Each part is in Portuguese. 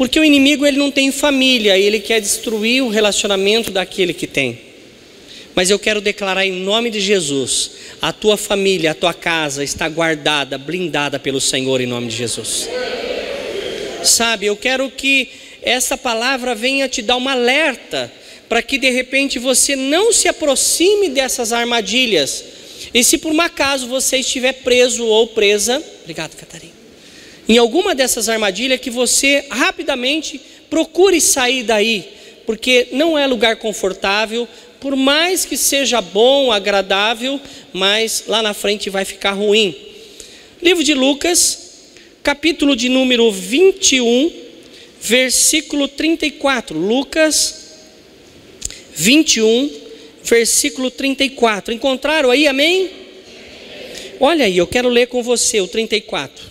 Porque o inimigo ele não tem família, ele quer destruir o relacionamento daquele que tem. Mas eu quero declarar em nome de Jesus: a tua família, a tua casa está guardada, blindada pelo Senhor em nome de Jesus. Sabe, eu quero que essa palavra venha te dar uma alerta para que de repente você não se aproxime dessas armadilhas. E se por um acaso você estiver preso ou presa, obrigado, Catarina em alguma dessas armadilhas que você rapidamente procure sair daí, porque não é lugar confortável, por mais que seja bom, agradável, mas lá na frente vai ficar ruim. Livro de Lucas, capítulo de número 21, versículo 34. Lucas 21, versículo 34. Encontraram aí, amém? Olha aí, eu quero ler com você o 34.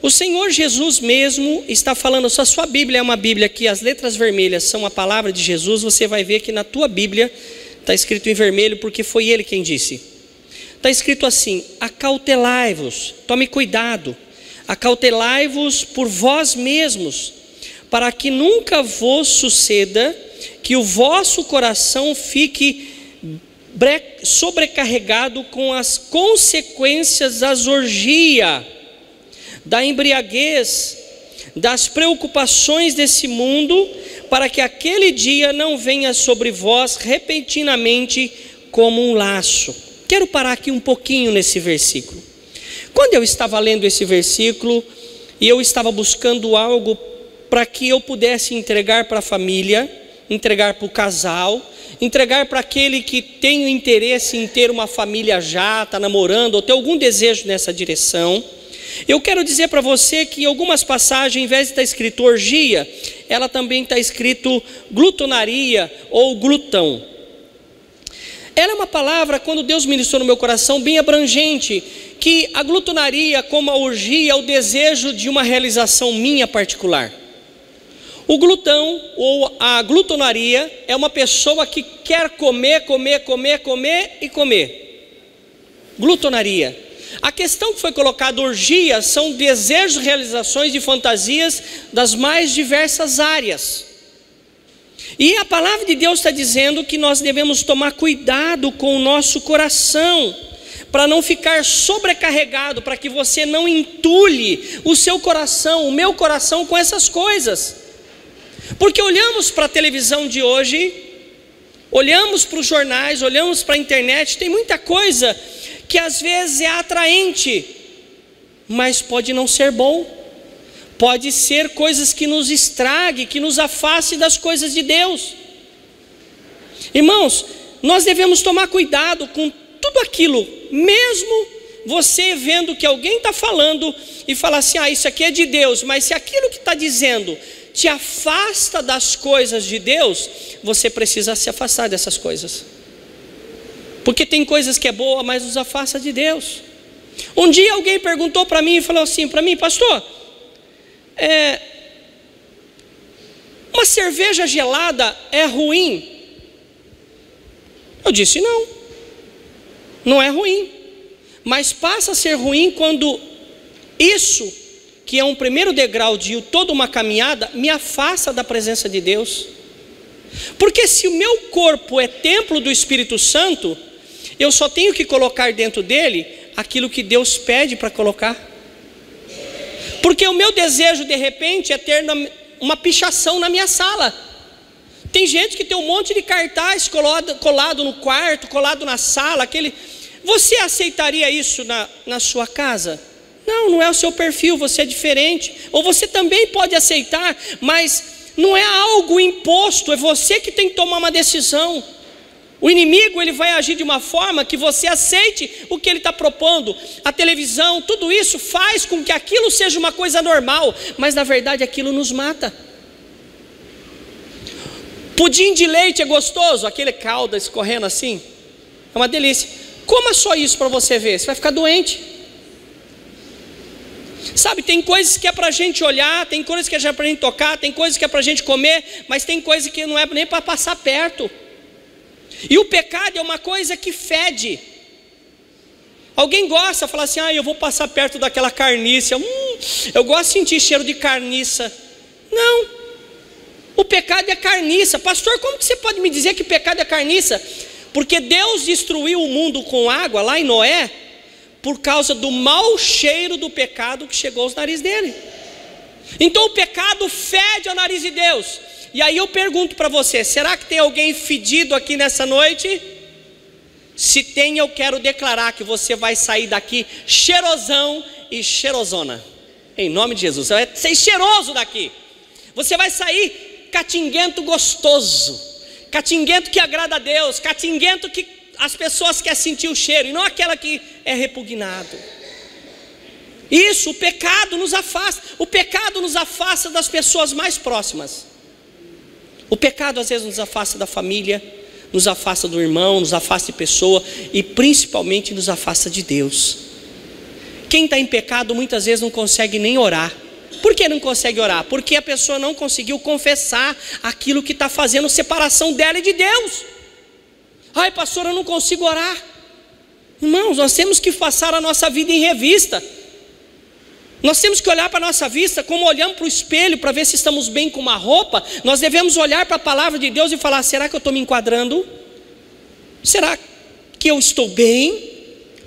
O Senhor Jesus mesmo está falando, se a sua Bíblia é uma Bíblia que as letras vermelhas são a palavra de Jesus, você vai ver que na tua Bíblia está escrito em vermelho, porque foi ele quem disse. Está escrito assim: acautelai-vos, tome cuidado, acautelai-vos por vós mesmos, para que nunca vos suceda que o vosso coração fique sobrecarregado com as consequências das orgias da embriaguez, das preocupações desse mundo, para que aquele dia não venha sobre vós repentinamente como um laço. Quero parar aqui um pouquinho nesse versículo. Quando eu estava lendo esse versículo e eu estava buscando algo para que eu pudesse entregar para a família, entregar para o casal, entregar para aquele que tem o interesse em ter uma família já, está namorando, ou tem algum desejo nessa direção. Eu quero dizer para você que em algumas passagens, em vez de estar escrito orgia, ela também está escrito glutonaria ou glutão. Ela é uma palavra, quando Deus ministrou no meu coração, bem abrangente, que a glutonaria, como a orgia, é o desejo de uma realização minha particular. O glutão ou a glutonaria é uma pessoa que quer comer, comer, comer, comer e comer. Glutonaria. A questão que foi colocada, orgia, são desejos, realizações de fantasias das mais diversas áreas. E a palavra de Deus está dizendo que nós devemos tomar cuidado com o nosso coração, para não ficar sobrecarregado, para que você não entule o seu coração, o meu coração com essas coisas. Porque olhamos para a televisão de hoje, olhamos para os jornais, olhamos para a internet, tem muita coisa que às vezes é atraente, mas pode não ser bom. Pode ser coisas que nos estrague, que nos afaste das coisas de Deus. Irmãos, nós devemos tomar cuidado com tudo aquilo, mesmo você vendo que alguém está falando e fala assim: ah, isso aqui é de Deus, mas se aquilo que está dizendo te afasta das coisas de Deus, você precisa se afastar dessas coisas. Porque tem coisas que é boa, mas nos afasta de Deus. Um dia alguém perguntou para mim e falou assim para mim, pastor, é, uma cerveja gelada é ruim? Eu disse não, não é ruim, mas passa a ser ruim quando isso, que é um primeiro degrau de toda uma caminhada, me afasta da presença de Deus. Porque se o meu corpo é templo do Espírito Santo, eu só tenho que colocar dentro dele aquilo que Deus pede para colocar. Porque o meu desejo de repente é ter uma pichação na minha sala. Tem gente que tem um monte de cartaz colado, colado no quarto, colado na sala, aquele. Você aceitaria isso na, na sua casa? Não, não é o seu perfil, você é diferente. Ou você também pode aceitar, mas não é algo imposto, é você que tem que tomar uma decisão. O inimigo ele vai agir de uma forma que você aceite o que ele está propondo. A televisão, tudo isso faz com que aquilo seja uma coisa normal, mas na verdade aquilo nos mata. Pudim de leite é gostoso, aquele calda escorrendo assim, é uma delícia. Coma só isso para você ver, você vai ficar doente. Sabe, tem coisas que é para a gente olhar, tem coisas que é para a gente tocar, tem coisas que é para a gente comer, mas tem coisas que não é nem para passar perto. E o pecado é uma coisa que fede. Alguém gosta de falar assim: ah, eu vou passar perto daquela carniça. Hum, eu gosto de sentir cheiro de carniça. Não. O pecado é carniça. Pastor, como que você pode me dizer que pecado é carniça? Porque Deus destruiu o mundo com água lá em Noé por causa do mau cheiro do pecado que chegou aos narizes dele. Então o pecado fede ao nariz de Deus. E aí eu pergunto para você: será que tem alguém fedido aqui nessa noite? Se tem, eu quero declarar que você vai sair daqui cheirosão e cheirosona. Em nome de Jesus. Você vai ser cheiroso daqui. Você vai sair catinguento gostoso. Catinguento que agrada a Deus. Catinguento que as pessoas querem sentir o cheiro. E não aquela que é repugnado. Isso, o pecado nos afasta. O pecado nos afasta das pessoas mais próximas. O pecado às vezes nos afasta da família, nos afasta do irmão, nos afasta de pessoa e principalmente nos afasta de Deus. Quem está em pecado muitas vezes não consegue nem orar. Por que não consegue orar? Porque a pessoa não conseguiu confessar aquilo que está fazendo separação dela e de Deus. Ai, pastor, eu não consigo orar. Irmãos, nós temos que passar a nossa vida em revista. Nós temos que olhar para a nossa vista, como olhamos para o espelho para ver se estamos bem com uma roupa. Nós devemos olhar para a palavra de Deus e falar: será que eu estou me enquadrando? Será que eu estou bem?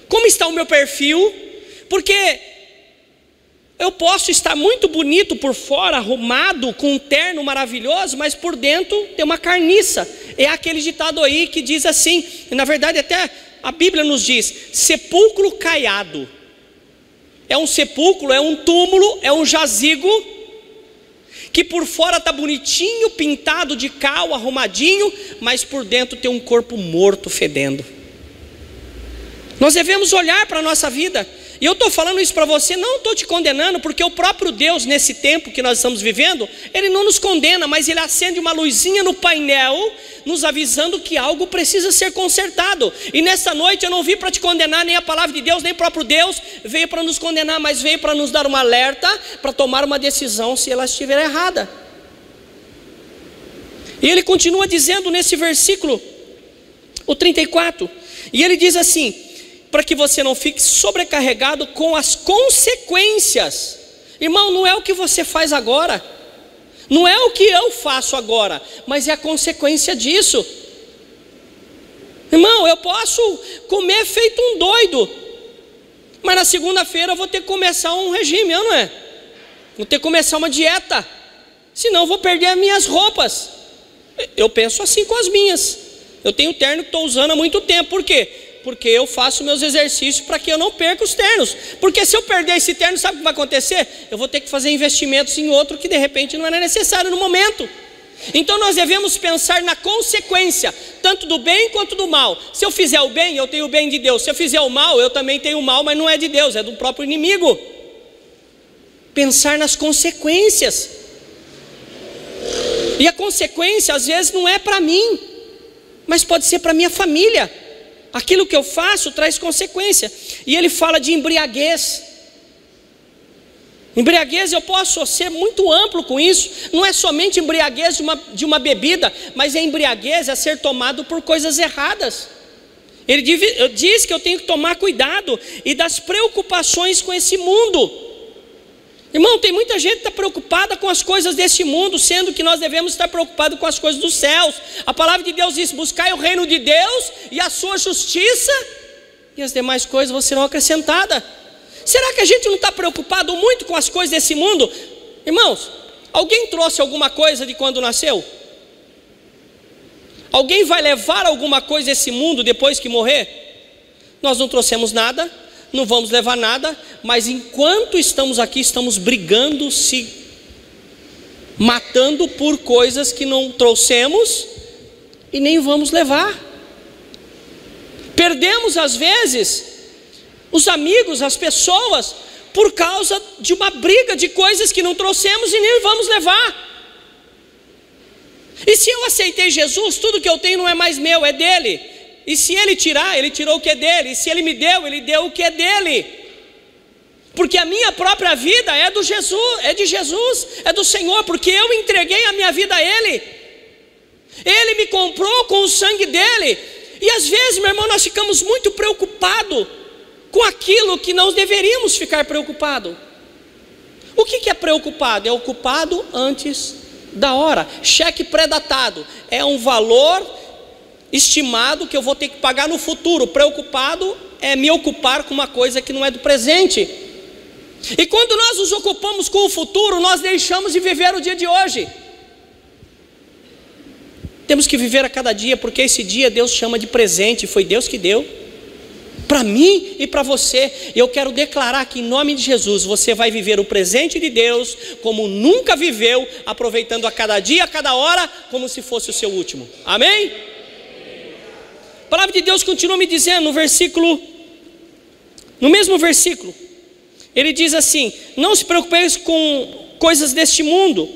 Como está o meu perfil? Porque eu posso estar muito bonito por fora, arrumado, com um terno maravilhoso, mas por dentro tem uma carniça. É aquele ditado aí que diz assim, na verdade até a Bíblia nos diz: sepulcro caiado é um sepulcro, é um túmulo, é um jazigo, que por fora está bonitinho, pintado de cal, arrumadinho, mas por dentro tem um corpo morto, fedendo. Nós devemos olhar para a nossa vida e eu estou falando isso para você, não estou te condenando, porque o próprio Deus, nesse tempo que nós estamos vivendo, Ele não nos condena, mas Ele acende uma luzinha no painel, nos avisando que algo precisa ser consertado. E nessa noite eu não vim para te condenar, nem a palavra de Deus, nem o próprio Deus veio para nos condenar, mas veio para nos dar um alerta, para tomar uma decisão se ela estiver errada. E ele continua dizendo nesse versículo, o 34, e ele diz assim: para que você não fique sobrecarregado com as consequências. Irmão, não é o que você faz agora, não é o que eu faço agora, mas é a consequência disso. Irmão, eu posso comer feito um doido, mas na segunda-feira eu vou ter que começar um regime, não é? Vou ter que começar uma dieta, senão eu vou perder as minhas roupas. Eu penso assim com as minhas. Eu tenho terno que estou usando há muito tempo, por quê? Porque eu faço meus exercícios para que eu não perca os ternos. Porque se eu perder esse terno, sabe o que vai acontecer? Eu vou ter que fazer investimentos em outro que de repente não era necessário no momento. Então nós devemos pensar na consequência, tanto do bem quanto do mal. Se eu fizer o bem, eu tenho o bem de Deus. Se eu fizer o mal, eu também tenho o mal, mas não é de Deus, é do próprio inimigo. Pensar nas consequências. E a consequência às vezes não é para mim, mas pode ser para minha família aquilo que eu faço traz consequência. E ele fala de embriaguez. Embriaguez eu posso ser muito amplo com isso, não é somente embriaguez de uma, de uma bebida, mas é embriaguez a ser tomado por coisas erradas. Ele diz que eu tenho que tomar cuidado e das preocupações com esse mundo. Irmão, tem muita gente que está preocupada com as coisas desse mundo, sendo que nós devemos estar preocupados com as coisas dos céus. A palavra de Deus diz: buscai o reino de Deus e a sua justiça, e as demais coisas vão serão acrescentadas. Será que a gente não está preocupado muito com as coisas desse mundo? Irmãos, alguém trouxe alguma coisa de quando nasceu? Alguém vai levar alguma coisa desse mundo depois que morrer? Nós não trouxemos nada, não vamos levar nada, mas enquanto estamos aqui, estamos brigando, se matando por coisas que não trouxemos e nem vamos levar. Perdemos às vezes os amigos, as pessoas, por causa de uma briga de coisas que não trouxemos e nem vamos levar. E se eu aceitei Jesus, tudo que eu tenho não é mais meu, é dele. E se ele tirar, ele tirou o que é dele. E se ele me deu, ele deu o que é dele. Porque a minha própria vida é do Jesus, é de Jesus, é do Senhor, porque eu entreguei a minha vida a ele. Ele me comprou com o sangue dele. E às vezes, meu irmão, nós ficamos muito preocupados com aquilo que não deveríamos ficar preocupados. O que é preocupado? É ocupado antes da hora. Cheque pré-datado é um valor estimado que eu vou ter que pagar no futuro. Preocupado é me ocupar com uma coisa que não é do presente. E quando nós nos ocupamos com o futuro, nós deixamos de viver o dia de hoje. Temos que viver a cada dia, porque esse dia Deus chama de presente, foi Deus que deu para mim e para você. Eu quero declarar que em nome de Jesus você vai viver o presente de Deus como nunca viveu, aproveitando a cada dia, a cada hora, como se fosse o seu último. Amém? Palavra de Deus continua me dizendo no versículo, no mesmo versículo, ele diz assim: Não se preocupeis com coisas deste mundo,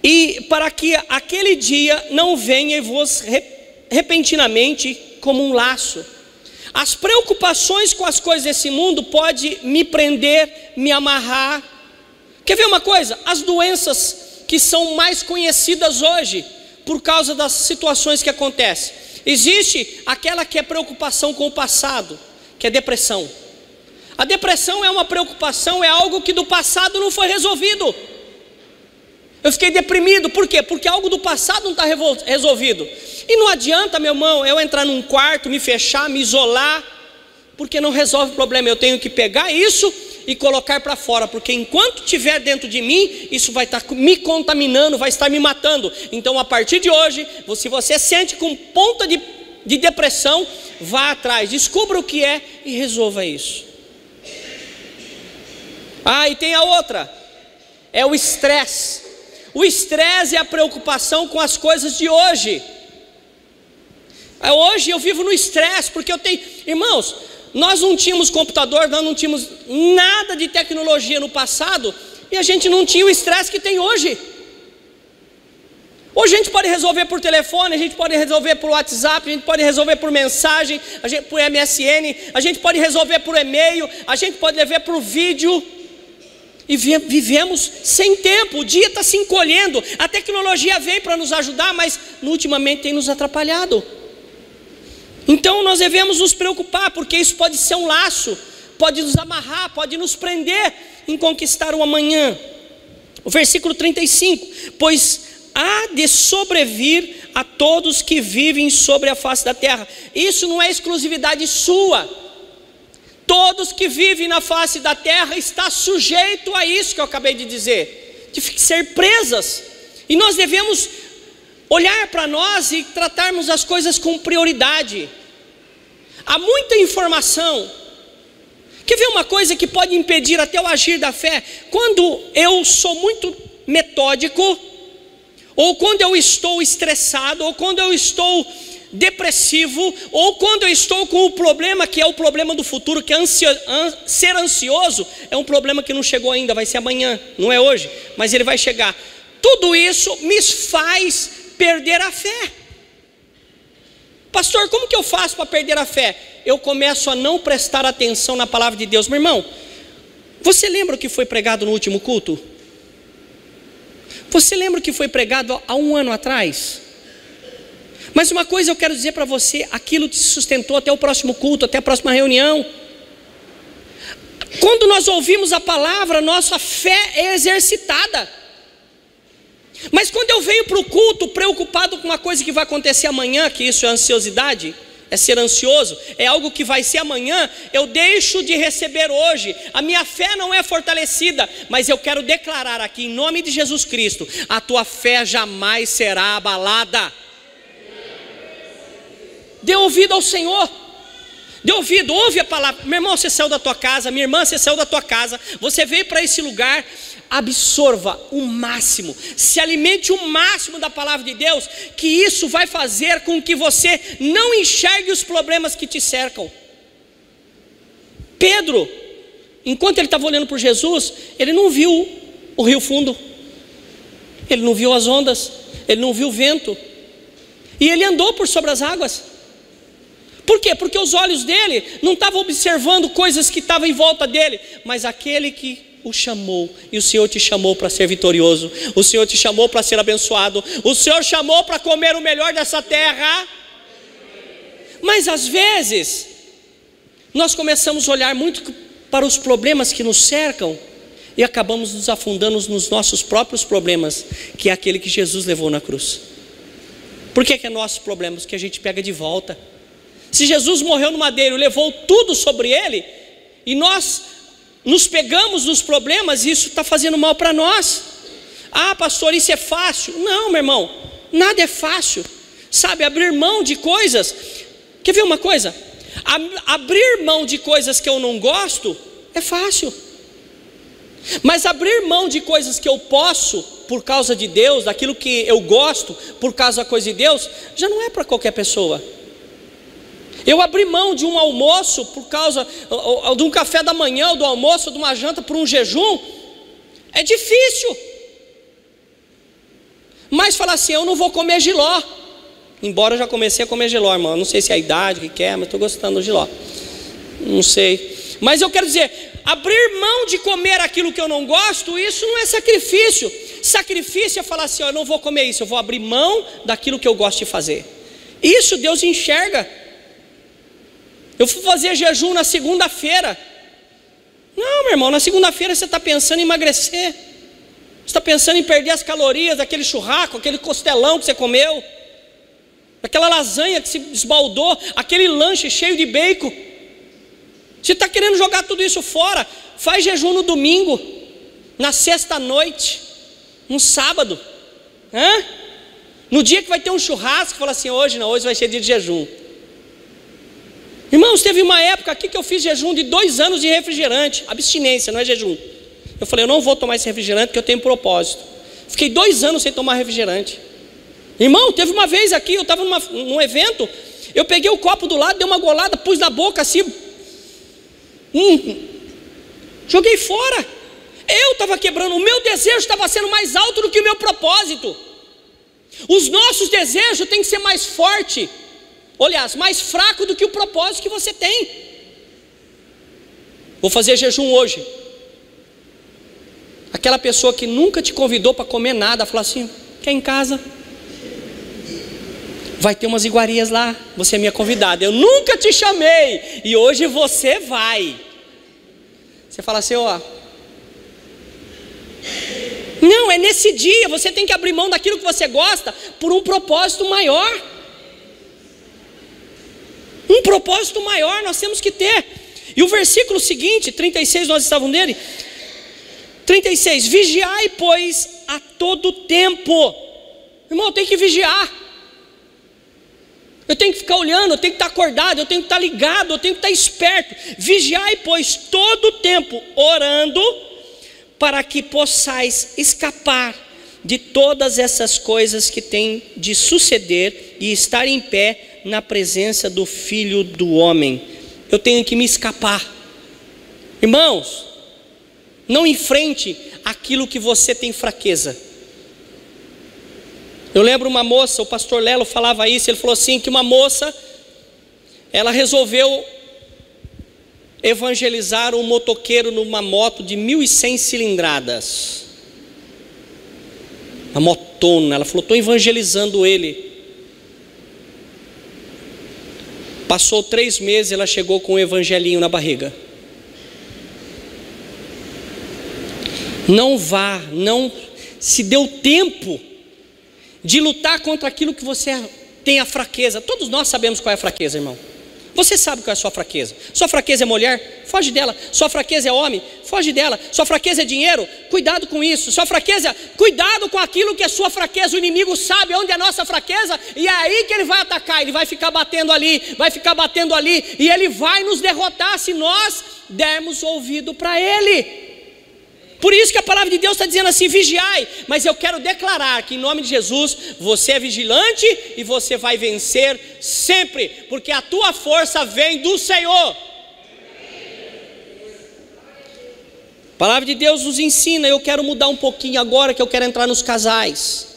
e para que aquele dia não venha vos repentinamente como um laço as preocupações com as coisas desse mundo pode me prender, me amarrar. Quer ver uma coisa? As doenças que são mais conhecidas hoje por causa das situações que acontecem. Existe aquela que é preocupação com o passado, que é depressão. A depressão é uma preocupação, é algo que do passado não foi resolvido. Eu fiquei deprimido, por quê? Porque algo do passado não está resolvido. E não adianta, meu irmão, eu entrar num quarto, me fechar, me isolar, porque não resolve o problema. Eu tenho que pegar isso e colocar para fora, porque enquanto tiver dentro de mim, isso vai estar tá me contaminando, vai estar me matando. Então, a partir de hoje, se você sente com ponta de, de depressão, vá atrás, descubra o que é e resolva isso. Ah, e tem a outra, é o estresse. O estresse é a preocupação com as coisas de hoje. É, hoje eu vivo no estresse, porque eu tenho. Irmãos, nós não tínhamos computador, nós não tínhamos nada de tecnologia no passado, e a gente não tinha o estresse que tem hoje. Hoje a gente pode resolver por telefone, a gente pode resolver por WhatsApp, a gente pode resolver por mensagem, a gente por MSN, a gente pode resolver por e-mail, a gente pode levar por vídeo. E vivemos sem tempo, o dia está se encolhendo, a tecnologia vem para nos ajudar, mas ultimamente tem nos atrapalhado. Então nós devemos nos preocupar, porque isso pode ser um laço, pode nos amarrar, pode nos prender em conquistar o amanhã. O versículo 35: Pois há de sobrevir a todos que vivem sobre a face da terra. Isso não é exclusividade sua. Todos que vivem na face da terra está sujeito a isso que eu acabei de dizer, de ser presas. E nós devemos olhar para nós e tratarmos as coisas com prioridade. Há muita informação. Quer ver uma coisa que pode impedir até o agir da fé? Quando eu sou muito metódico, ou quando eu estou estressado, ou quando eu estou depressivo, ou quando eu estou com o problema que é o problema do futuro, que é ansio, an, ser ansioso, é um problema que não chegou ainda, vai ser amanhã, não é hoje, mas ele vai chegar. Tudo isso me faz perder a fé. Pastor, como que eu faço para perder a fé? Eu começo a não prestar atenção na palavra de Deus. Meu irmão, você lembra o que foi pregado no último culto? Você lembra o que foi pregado há um ano atrás? Mas uma coisa eu quero dizer para você: aquilo te sustentou até o próximo culto, até a próxima reunião. Quando nós ouvimos a palavra, nossa fé é exercitada. Mas quando eu venho para o culto preocupado com uma coisa que vai acontecer amanhã, que isso é ansiosidade, é ser ansioso, é algo que vai ser amanhã, eu deixo de receber hoje. A minha fé não é fortalecida, mas eu quero declarar aqui em nome de Jesus Cristo: a tua fé jamais será abalada. Dê ouvido ao Senhor. Dê ouvido, ouve a palavra. Meu irmão, você saiu da tua casa, minha irmã, você saiu da tua casa, você veio para esse lugar, absorva o máximo, se alimente o máximo da palavra de Deus, que isso vai fazer com que você não enxergue os problemas que te cercam. Pedro, enquanto ele estava olhando por Jesus, ele não viu o rio fundo, ele não viu as ondas, ele não viu o vento, e ele andou por sobre as águas. Por quê? Porque os olhos dele não estavam observando coisas que estavam em volta dele, mas aquele que o chamou, e o Senhor te chamou para ser vitorioso, o Senhor te chamou para ser abençoado, o Senhor chamou para comer o melhor dessa terra. Mas às vezes, nós começamos a olhar muito para os problemas que nos cercam, e acabamos nos afundando nos nossos próprios problemas, que é aquele que Jesus levou na cruz. Por que, que é nossos problemas? Que a gente pega de volta. Se Jesus morreu no madeiro e levou tudo sobre ele, e nós nos pegamos nos problemas, isso está fazendo mal para nós. Ah, pastor, isso é fácil. Não, meu irmão, nada é fácil. Sabe, abrir mão de coisas. Quer ver uma coisa? Abrir mão de coisas que eu não gosto é fácil. Mas abrir mão de coisas que eu posso por causa de Deus, daquilo que eu gosto por causa da coisa de Deus, já não é para qualquer pessoa. Eu abri mão de um almoço por causa de um café da manhã, ou do almoço, ou de uma janta por um jejum, é difícil. Mas falar assim, eu não vou comer giló. Embora eu já comecei a comer giló, irmão. Não sei se é a idade que quer, mas estou gostando do giló. Não sei. Mas eu quero dizer, abrir mão de comer aquilo que eu não gosto, isso não é sacrifício. Sacrifício é falar assim: ó, eu não vou comer isso, eu vou abrir mão daquilo que eu gosto de fazer. Isso Deus enxerga. Eu fui fazer jejum na segunda-feira. Não, meu irmão, na segunda-feira você está pensando em emagrecer. Você está pensando em perder as calorias daquele churrasco, aquele costelão que você comeu, aquela lasanha que se esbaldou, aquele lanche cheio de bacon. Você está querendo jogar tudo isso fora? Faz jejum no domingo, na sexta-noite, no sábado. Hã? No dia que vai ter um churrasco, fala assim: hoje não, hoje vai ser dia de jejum. Irmãos, teve uma época aqui que eu fiz jejum de dois anos de refrigerante, abstinência, não é jejum. Eu falei: eu não vou tomar esse refrigerante porque eu tenho propósito. Fiquei dois anos sem tomar refrigerante. Irmão, teve uma vez aqui, eu estava num evento, eu peguei o copo do lado, dei uma golada, pus na boca assim, Hum, joguei fora. Eu estava quebrando, o meu desejo estava sendo mais alto do que o meu propósito. Os nossos desejos têm que ser mais aliás, mais fraco do que o propósito que você tem. Vou fazer jejum hoje. Aquela pessoa que nunca te convidou para comer nada, fala assim: quer em casa? Vai ter umas iguarias lá, você é minha convidada. Eu nunca te chamei e hoje você vai. Você fala assim, ó. Não, é nesse dia, você tem que abrir mão daquilo que você gosta por um propósito maior. Um propósito maior nós temos que ter. E o versículo seguinte, 36, nós estávamos nele. 36, vigiai, pois, a todo tempo. Irmão, tem que vigiar. Eu tenho que ficar olhando, eu tenho que estar acordado, eu tenho que estar ligado, eu tenho que estar esperto. Vigiai, pois, todo o tempo orando, para que possais escapar de todas essas coisas que têm de suceder e estar em pé na presença do Filho do Homem. Eu tenho que me escapar. Irmãos, não enfrente aquilo que você tem fraqueza. Eu lembro uma moça, o pastor Lelo falava isso, ele falou assim: que uma moça, ela resolveu evangelizar um motoqueiro numa moto de 1.100 cilindradas. Uma motona, ela falou: estou evangelizando ele. Passou três meses, ela chegou com um evangelinho na barriga. Não vá, não se deu tempo de lutar contra aquilo que você tem a fraqueza. Todos nós sabemos qual é a fraqueza, irmão. Você sabe qual é a sua fraqueza. Sua fraqueza é mulher? Foge dela. Sua fraqueza é homem? Foge dela. Sua fraqueza é dinheiro? Cuidado com isso. Sua fraqueza, cuidado com aquilo que é sua fraqueza. O inimigo sabe onde é a nossa fraqueza e é aí que ele vai atacar. Ele vai ficar batendo ali, vai ficar batendo ali e ele vai nos derrotar se nós dermos ouvido para ele. Por isso que a palavra de Deus está dizendo assim: vigiai. Mas eu quero declarar que em nome de Jesus você é vigilante e você vai vencer sempre, porque a tua força vem do Senhor. A palavra de Deus nos ensina, eu quero mudar um pouquinho agora que eu quero entrar nos casais.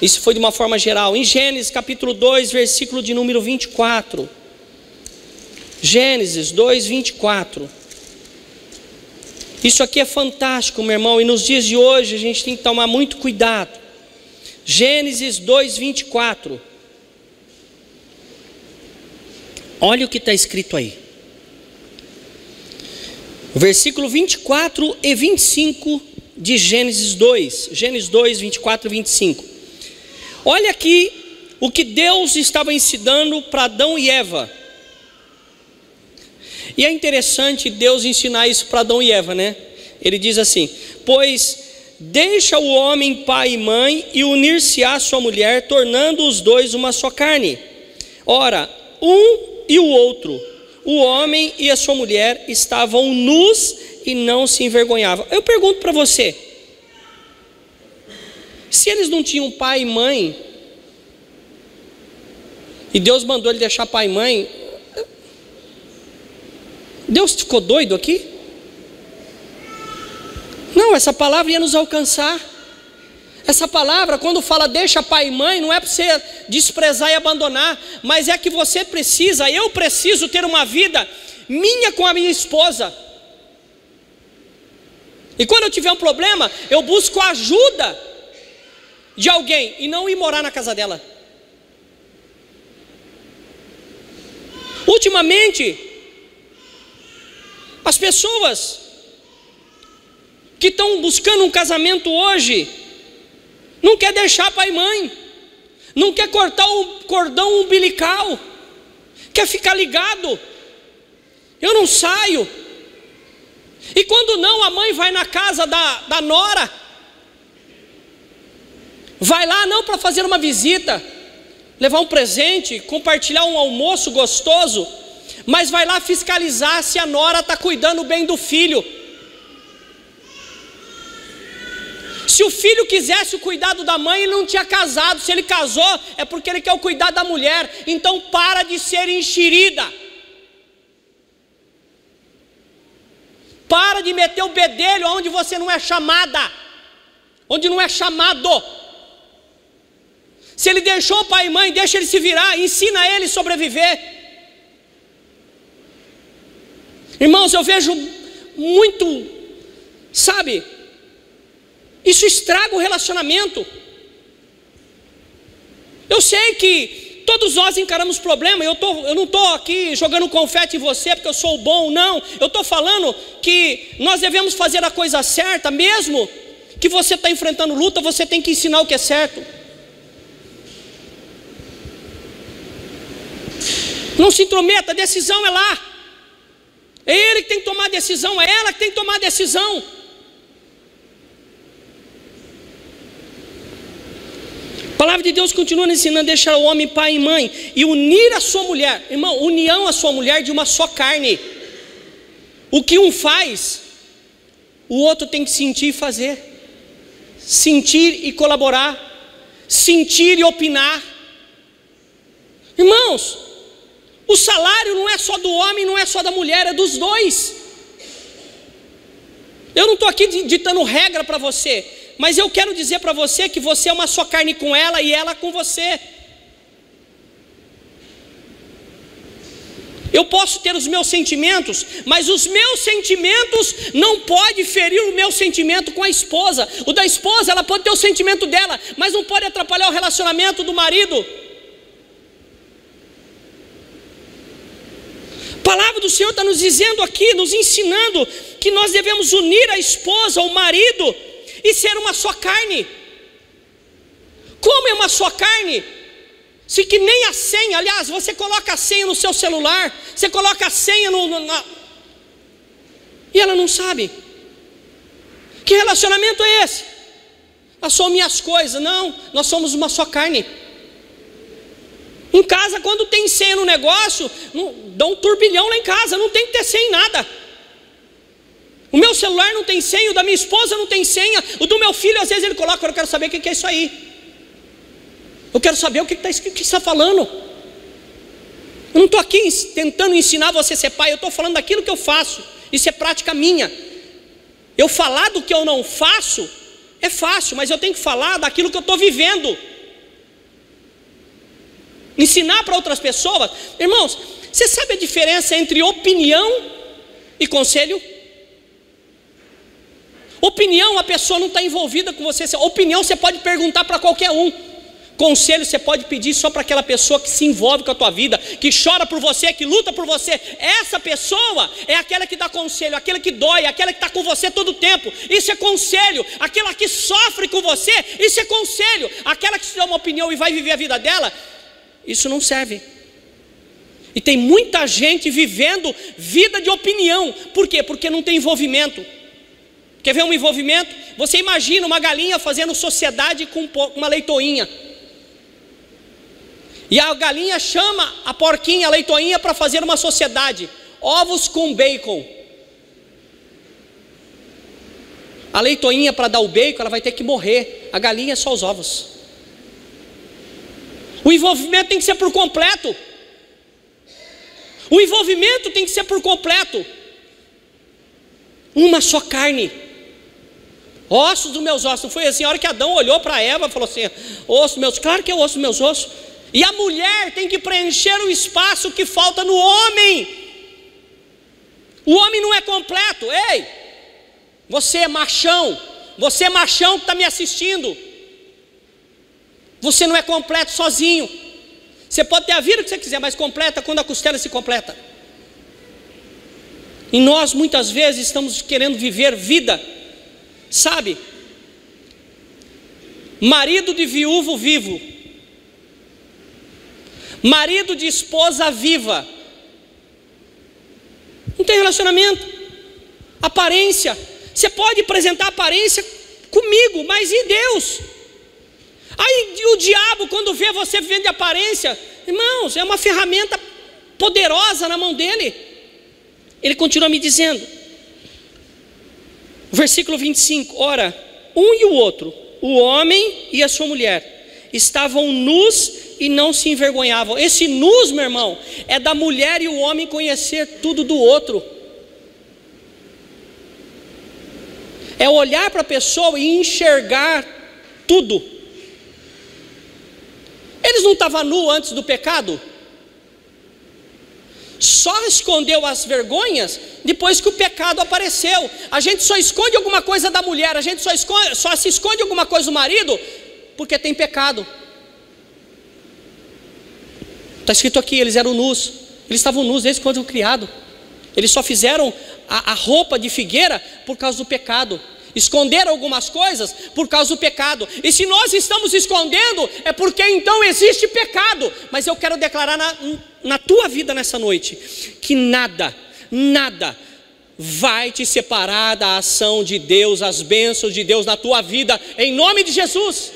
Isso foi de uma forma geral. Em Gênesis capítulo 2, versículo de número 24. Gênesis 2, 24. Isso aqui é fantástico, meu irmão, e nos dias de hoje a gente tem que tomar muito cuidado. Gênesis 2, 24. Olha o que está escrito aí. Versículo 24 e 25 de Gênesis 2. Gênesis 2, 24 e 25. Olha aqui o que Deus estava ensinando para Adão e Eva. E é interessante Deus ensinar isso para Adão e Eva, né? Ele diz assim: Pois deixa o homem pai e mãe e unir-se à sua mulher, tornando os dois uma só carne. Ora, um e o outro, o homem e a sua mulher, estavam nus e não se envergonhavam. Eu pergunto para você: se eles não tinham pai e mãe, e Deus mandou ele deixar pai e mãe, Deus ficou doido aqui? Não, essa palavra ia nos alcançar. Essa palavra, quando fala deixa pai e mãe, não é para você desprezar e abandonar, mas é que você precisa, eu preciso ter uma vida minha com a minha esposa. E quando eu tiver um problema, eu busco ajuda de alguém e não ir morar na casa dela. Ultimamente, as pessoas que estão buscando um casamento hoje, não quer deixar pai e mãe, não quer cortar o cordão umbilical, quer ficar ligado. Eu não saio. E quando não, a mãe vai na casa da, da nora, vai lá não para fazer uma visita, levar um presente, compartilhar um almoço gostoso, mas vai lá fiscalizar se a nora está cuidando bem do filho. Se o filho quisesse o cuidado da mãe, ele não tinha casado. Se ele casou, é porque ele quer o cuidado da mulher. Então para de ser enxerida. Para de meter o bedelho onde você não é chamada, onde não é chamado. Se ele deixou pai e mãe, deixa ele se virar, ensina ele sobreviver. Irmãos, eu vejo muito, sabe, isso estraga o relacionamento. Eu sei que todos nós encaramos problema, eu, tô, eu não estou aqui jogando confete em você porque eu sou bom, não. Eu estou falando que nós devemos fazer a coisa certa, mesmo que você está enfrentando luta, você tem que ensinar o que é certo. Não se intrometa, a decisão é lá. É ele que tem que tomar a decisão, é ela que tem que tomar a decisão. A palavra de Deus continua ensinando deixar o homem pai e mãe e unir a sua mulher. Irmão, união a sua mulher de uma só carne. O que um faz, o outro tem que sentir e fazer. Sentir e colaborar. Sentir e opinar. Irmãos, o salário não é só do homem, não é só da mulher, é dos dois. Eu não estou aqui ditando regra para você, mas eu quero dizer para você que você é uma só carne com ela e ela com você. Eu posso ter os meus sentimentos, mas os meus sentimentos não pode ferir o meu sentimento com a esposa. O da esposa, ela pode ter o sentimento dela, mas não pode atrapalhar o relacionamento do marido. A palavra do Senhor está nos dizendo aqui, nos ensinando que nós devemos unir a esposa, o marido, e ser uma só carne. Como é uma só carne? Se que nem a senha, aliás, você coloca a senha no seu celular, você coloca a senha no, no na... e ela não sabe. Que relacionamento é esse? Assumi as coisas, não, nós somos uma só carne. Em casa, quando tem senha no negócio, não, dá um turbilhão lá em casa, não tem que ter senha em nada. O meu celular não tem senha, o da minha esposa não tem senha, o do meu filho, às vezes ele coloca, eu quero saber o que é isso aí. Eu quero saber o que está está falando. Eu não estou aqui tentando ensinar você a ser pai, eu estou falando daquilo que eu faço. Isso é prática minha. Eu falar do que eu não faço é fácil, mas eu tenho que falar daquilo que eu estou vivendo. Ensinar para outras pessoas. Irmãos, você sabe a diferença entre opinião e conselho? Opinião, a pessoa não está envolvida com você. Opinião você pode perguntar para qualquer um. Conselho você pode pedir só para aquela pessoa que se envolve com a tua vida, que chora por você, que luta por você. Essa pessoa é aquela que dá conselho, aquela que dói, aquela que está com você todo o tempo. Isso é conselho. Aquela que sofre com você, isso é conselho. Aquela que te dá uma opinião e vai viver a vida dela, isso não serve. E tem muita gente vivendo vida de opinião. Por quê? Porque não tem envolvimento. Quer ver um envolvimento? Você imagina uma galinha fazendo sociedade com uma leitoinha. E a galinha chama a porquinha, a leitoinha, para fazer uma sociedade. Ovos com bacon. A leitoinha, para dar o bacon, ela vai ter que morrer. A galinha é só os ovos. O envolvimento tem que ser por completo. O envolvimento tem que ser por completo. Uma só carne. Ossos dos meus ossos. Foi assim, a hora que Adão olhou para Eva falou assim: osso meus, claro que é osso meus ossos. E a mulher tem que preencher o espaço que falta no homem. O homem não é completo. Ei, você é machão. Você é machão que está me assistindo. Você não é completo sozinho. Você pode ter a vida que você quiser, mas completa quando a costela se completa. E nós muitas vezes estamos querendo viver vida, sabe? Marido de viúvo vivo, marido de esposa viva, não tem relacionamento, aparência. Você pode apresentar aparência comigo, mas e Deus? Aí o diabo, quando vê você vivendo de aparência, irmãos, é uma ferramenta poderosa na mão dele. Ele continua me dizendo, versículo 25: Ora, um e o outro, o homem e a sua mulher, estavam nus e não se envergonhavam. Esse nus, meu irmão, é da mulher e o homem conhecer tudo do outro. É olhar para a pessoa e enxergar tudo. Eles não estavam nu antes do pecado? Só escondeu as vergonhas depois que o pecado apareceu. A gente só esconde alguma coisa da mulher, a gente só, esconde, só se esconde alguma coisa do marido porque tem pecado. Está escrito aqui, eles eram nus. Eles estavam nus desde quando foram criados. Eles só fizeram a, a roupa de figueira por causa do pecado esconder algumas coisas por causa do pecado. E se nós estamos escondendo, é porque então existe pecado. Mas eu quero declarar na, na tua vida nessa noite que nada, nada vai te separar da ação de Deus, as bênçãos de Deus na tua vida, em nome de Jesus.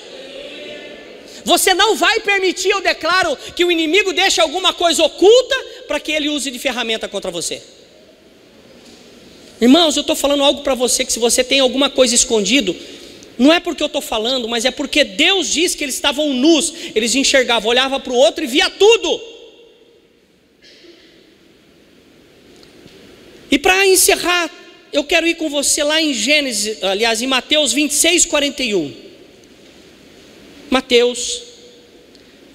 Você não vai permitir, eu declaro, que o inimigo deixe alguma coisa oculta para que ele use de ferramenta contra você. Irmãos, eu estou falando algo para você que se você tem alguma coisa escondido, não é porque eu estou falando, mas é porque Deus diz que eles estavam nus, eles enxergavam, olhavam para o outro e via tudo. E para encerrar, eu quero ir com você lá em Gênesis, aliás, em Mateus 26, 41. Mateus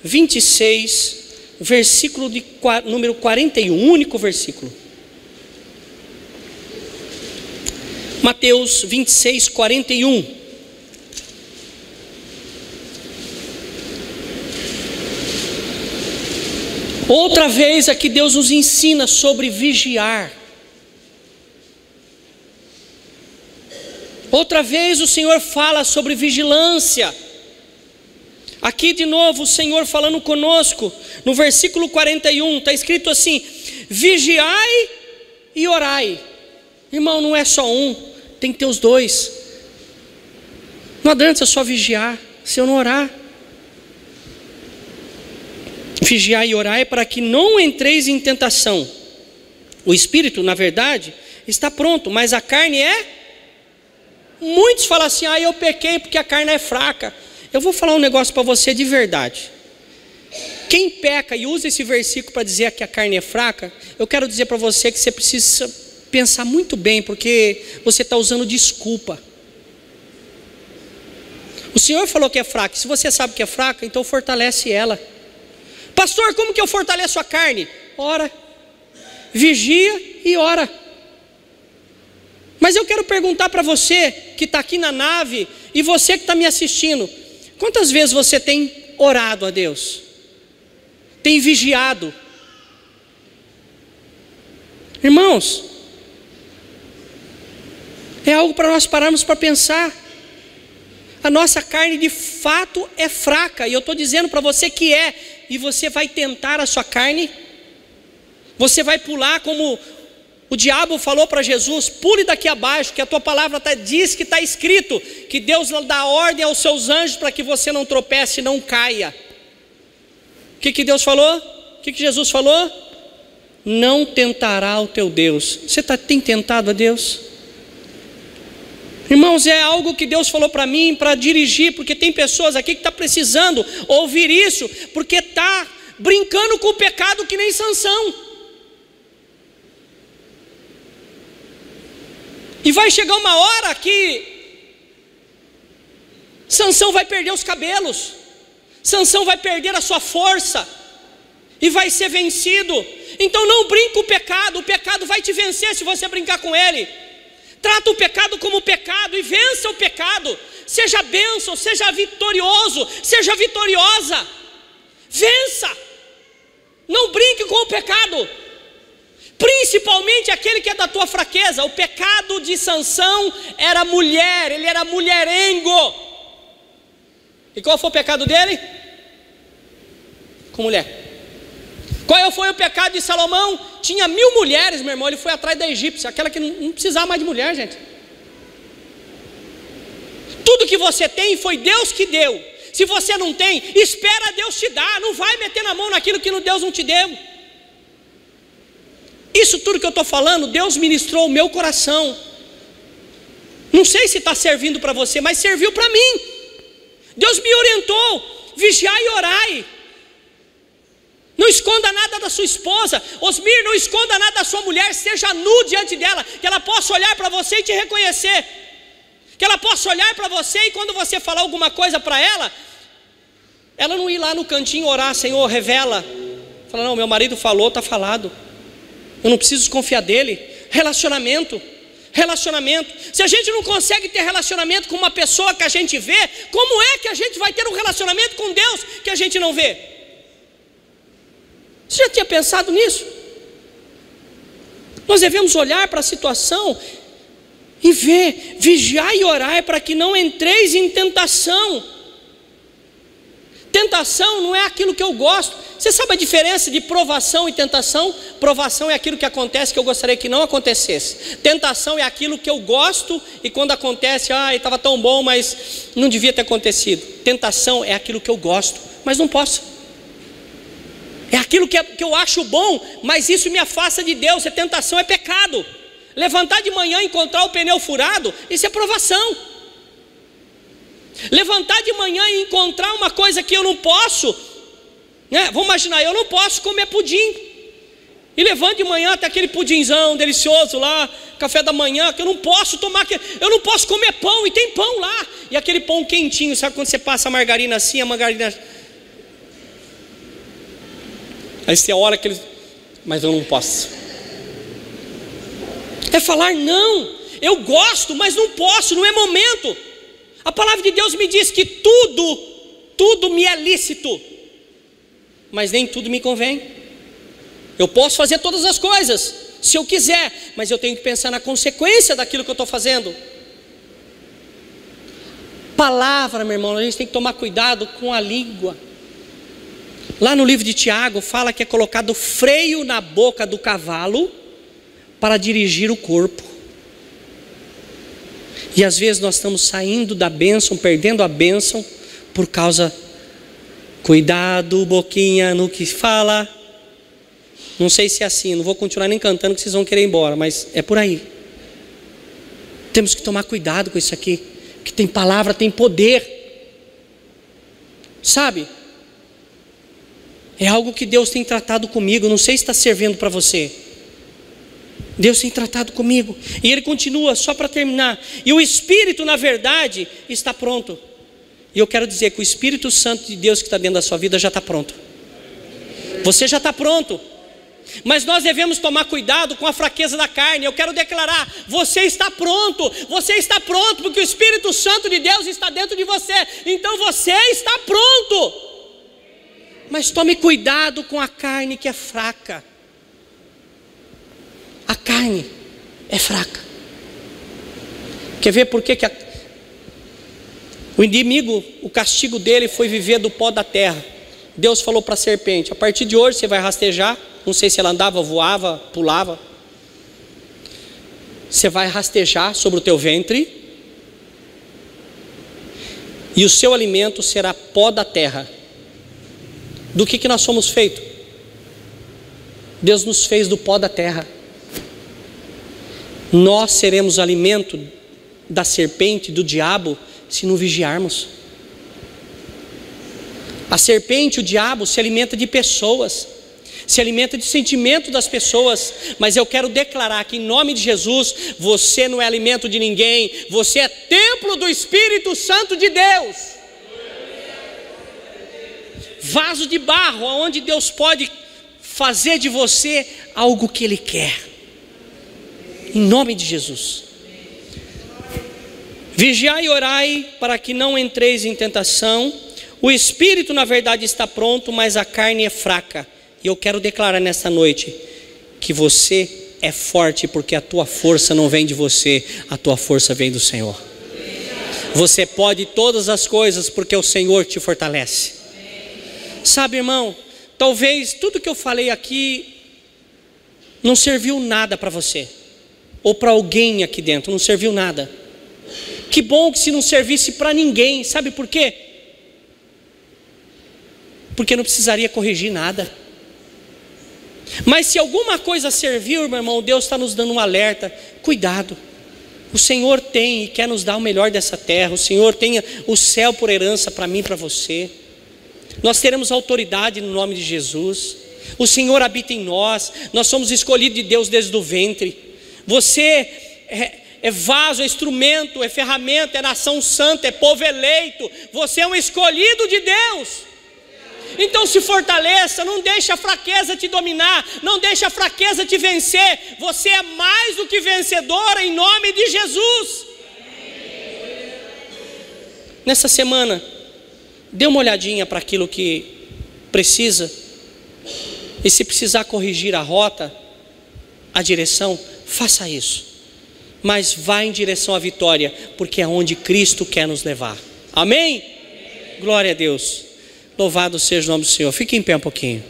26, versículo de número 41, único versículo. Mateus 26, 41. Outra vez aqui Deus nos ensina sobre vigiar. Outra vez o Senhor fala sobre vigilância. Aqui de novo o Senhor falando conosco, no versículo 41, está escrito assim: vigiai e orai. Irmão, não é só um, tem que ter os dois. Não adianta só vigiar, se eu não orar. Vigiar e orar é para que não entreis em tentação. O espírito, na verdade, está pronto, mas a carne é. Muitos falam assim: ah, eu pequei porque a carne é fraca. Eu vou falar um negócio para você de verdade. Quem peca e usa esse versículo para dizer que a carne é fraca, eu quero dizer para você que você precisa pensar muito bem, porque você está usando desculpa. O Senhor falou que é fraca. Se você sabe que é fraca, então fortalece ela. Pastor, como que eu fortaleço a carne? Ora, vigia e ora. Mas eu quero perguntar para você que está aqui na nave e você que está me assistindo: quantas vezes você tem orado a Deus? Tem vigiado? Irmãos, é algo para nós pararmos para pensar. A nossa carne de fato é fraca, e eu estou dizendo para você que é, e você vai tentar a sua carne, você vai pular como o diabo falou para Jesus: pule daqui abaixo, que a tua palavra tá, diz que está escrito, que Deus dá ordem aos seus anjos para que você não tropece e não caia. O que, que Deus falou? O que, que Jesus falou? Não tentará o teu Deus. Você tá, tem tentado a Deus? Irmãos, é algo que Deus falou para mim, para dirigir, porque tem pessoas aqui que estão tá precisando ouvir isso, porque está brincando com o pecado que nem sanção. E vai chegar uma hora que Sansão vai perder os cabelos, Sansão vai perder a sua força e vai ser vencido. Então não brinque com o pecado, o pecado vai te vencer se você brincar com ele. Trata o pecado como pecado e vença o pecado. Seja bênção, seja vitorioso, seja vitoriosa. Vença. Não brinque com o pecado. Principalmente aquele que é da tua fraqueza. O pecado de Sansão era mulher, ele era mulherengo. E qual foi o pecado dele? Com mulher. Qual foi o pecado de Salomão? Tinha mil mulheres, meu irmão. Ele foi atrás da egípcia, aquela que não, precisava mais de mulher, gente. Tudo que você tem foi Deus que deu. Se você não tem, espera Deus te dar. Não vai meter na mão naquilo que Deus não te deu. Isso tudo que eu estou falando, Deus ministrou o meu coração. Não sei se está servindo para você, mas serviu para mim. Deus me orientou: vigiai e orai. Não esconda nada da sua esposa. Osmir, não esconda nada da sua mulher. Seja nu diante dela. Que ela possa olhar para você e te reconhecer. Que ela possa olhar para você e quando você falar alguma coisa para ela, ela não ir lá no cantinho orar, Senhor, revela. Fala, não, meu marido falou, está falado. Eu não preciso desconfiar dele. Relacionamento. Relacionamento. Se a gente não consegue ter relacionamento com uma pessoa que a gente vê, como é que a gente vai ter um relacionamento com Deus que a gente não vê? Você já tinha pensado nisso? Nós devemos olhar para a situação e ver, vigiar e orar para que não entreis em tentação. Tentação não é aquilo que eu gosto. Você sabe a diferença de provação e tentação? Provação é aquilo que acontece que eu gostaria que não acontecesse. Tentação é aquilo que eu gosto e quando acontece, ah, estava tão bom, mas não devia ter acontecido. Tentação é aquilo que eu gosto, mas não posso. É aquilo que, é, que eu acho bom, mas isso me afasta de Deus. É tentação, é pecado. Levantar de manhã e encontrar o pneu furado, isso é provação. Levantar de manhã e encontrar uma coisa que eu não posso, né? Vamos imaginar, eu não posso comer pudim. E levando de manhã até aquele pudinzão delicioso lá, café da manhã, que eu não posso tomar, eu não posso comer pão, e tem pão lá. E aquele pão quentinho, sabe quando você passa a margarina assim, a margarina Aí você olha aquele, mas eu não posso. É falar não, eu gosto, mas não posso, não é momento. A palavra de Deus me diz que tudo, tudo me é lícito, mas nem tudo me convém. Eu posso fazer todas as coisas, se eu quiser, mas eu tenho que pensar na consequência daquilo que eu estou fazendo. Palavra, meu irmão, a gente tem que tomar cuidado com a língua. Lá no livro de Tiago fala que é colocado freio na boca do cavalo para dirigir o corpo. E às vezes nós estamos saindo da bênção, perdendo a bênção por causa cuidado, boquinha no que fala. Não sei se é assim, não vou continuar nem cantando que vocês vão querer ir embora, mas é por aí. Temos que tomar cuidado com isso aqui, que tem palavra, tem poder. Sabe? É algo que Deus tem tratado comigo. Não sei se está servindo para você. Deus tem tratado comigo. E ele continua, só para terminar. E o Espírito, na verdade, está pronto. E eu quero dizer que o Espírito Santo de Deus que está dentro da sua vida já está pronto. Você já está pronto. Mas nós devemos tomar cuidado com a fraqueza da carne. Eu quero declarar: você está pronto, você está pronto, porque o Espírito Santo de Deus está dentro de você. Então você está pronto. Mas tome cuidado com a carne que é fraca. a carne é fraca. Quer ver por que, que a... o inimigo, o castigo dele foi viver do pó da terra? Deus falou para a serpente: a partir de hoje você vai rastejar. Não sei se ela andava, voava, pulava. Você vai rastejar sobre o teu ventre. E o seu alimento será pó da terra. Do que, que nós somos feitos? Deus nos fez do pó da terra. Nós seremos alimento da serpente, do diabo, se não vigiarmos. A serpente, o diabo, se alimenta de pessoas, se alimenta de sentimento das pessoas, mas eu quero declarar que em nome de Jesus, você não é alimento de ninguém, você é templo do Espírito Santo de Deus. Vaso de barro, onde Deus pode fazer de você algo que Ele quer, em nome de Jesus. Vigiai e orai para que não entreis em tentação. O espírito, na verdade, está pronto, mas a carne é fraca. E eu quero declarar nesta noite que você é forte, porque a tua força não vem de você, a tua força vem do Senhor. Você pode todas as coisas, porque o Senhor te fortalece. Sabe, irmão, talvez tudo que eu falei aqui não serviu nada para você, ou para alguém aqui dentro, não serviu nada. Que bom que se não servisse para ninguém, sabe por quê? porque não precisaria corrigir nada. Mas se alguma coisa serviu, meu irmão, Deus está nos dando um alerta: cuidado. O Senhor tem e quer nos dar o melhor dessa terra. O Senhor tem o céu por herança para mim e para você. Nós teremos autoridade no nome de Jesus. O Senhor habita em nós. Nós somos escolhidos de Deus desde o ventre. Você é, é vaso, é instrumento, é ferramenta, é nação santa, é povo eleito. Você é um escolhido de Deus. Então se fortaleça, não deixe a fraqueza te dominar, não deixe a fraqueza te vencer. Você é mais do que vencedora em nome de Jesus. Nessa semana, dê uma olhadinha para aquilo que precisa. E se precisar corrigir a rota, a direção, faça isso. Mas vá em direção à vitória, porque é onde Cristo quer nos levar. Amém? Glória a Deus. Louvado seja o nome do Senhor. Fique em pé um pouquinho.